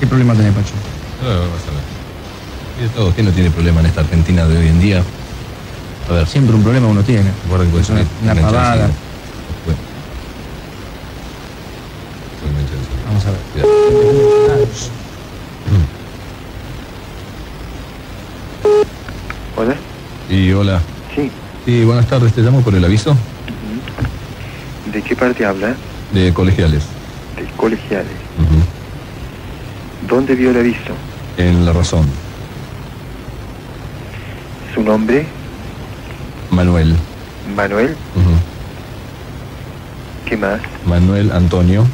¿Qué problema tenés, Pacho? No, no pasa nada. Tiene todo. ¿Quién no tiene problema en esta Argentina de hoy en día? A ver, Siempre un problema uno tiene. ser Una- una enganche pavada. encima. Vamos a ver. Cuidado. Hola. Y hola. Sí. Sí, buenas tardes. Te llamo por el aviso ¿De qué parte habla? de colegiales. De colegiales. Ujú. ¿Dónde vio el aviso? En La Razón. ¿Su nombre? Manuel. Manuel. ¿Qué más? Manuel Antonio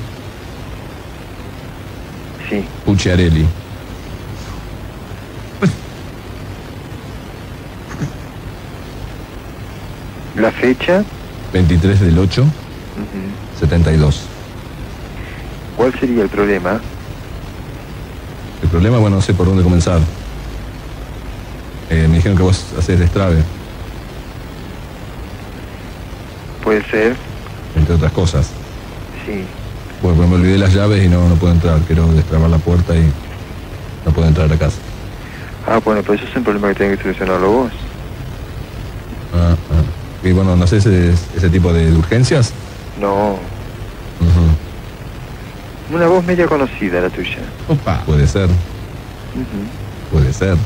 Sí. Pucciarelli. ¿La fecha? 23 del 8, Ujú. 72. ¿Cuál sería el problema? El problema, bueno, no sé por dónde comenzar. Eh, me dijeron que vos haces destrave, Puede ser. entre otras cosas. Sí. Bueno, pues me olvidé las llaves y no, no puedo entrar. Quiero destrabar la puerta y no puedo entrar a casa. Ah, bueno, pues eso es un problema que tienen que solucionarlo vos. Ah, ah. Y bueno, no sé ese, ese tipo de, urgencias. No. Una voz media conocida la tuya. Opa. Puede ser, puede ser.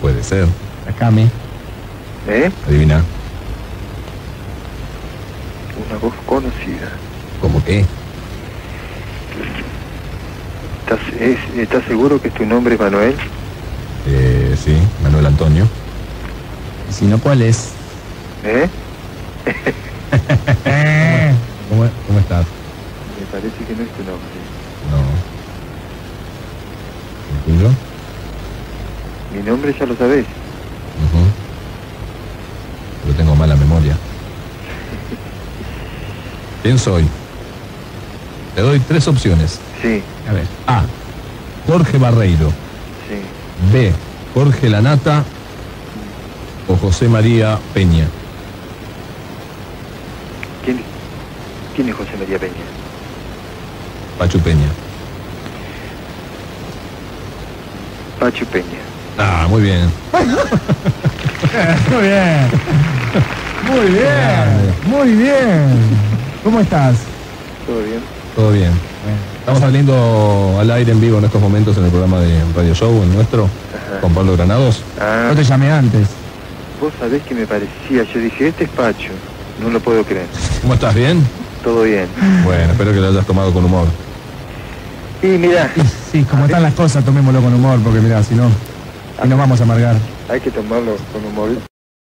Puede ser. Acame. ¿Eh? Adivina. Una voz conocida. ¿Cómo qué? ¿Estás, es- ¿Estás seguro que tu nombre es Manuel? Eh, sí, Manuel Antonio. Y si no, ¿cuál es? ¿Eh? ¿Cómo, cómo estás? Me parece que no es tu nombre. No. ¿El tuyo? Mi nombre ya lo sabés. Ujú. Pero tengo mala memoria. ¿Quién soy? Te doy tres opciones. Sí, A ver. A. Jorge Barreiro. sí. B. Jorge Lanata. O José María Peña. ¿Quién, ¿Quién es José María Peña? Pachu Peña. Pacho Peña. Ah, muy bien. Muy bien. Muy bien. Muy bien. ¿Cómo estás? ¿Todo bien? Todo bien. Estamos saliendo al aire en vivo en estos momentos en el programa de Radio Show, el nuestro, Ajá. con Pablo Granados. Ah, Yo te llamé antes. vos sabés que me parecía. Yo dije, este es Pacho. No lo puedo creer. ¿Cómo estás? ¿Bien? Todo bien. Bueno, espero que lo hayas tomado con humor. Y mira, Sí, como están las cosas, tomémoslo con humor, porque mira, si no, y nos vamos a amargar. hay que tomarlo con humor.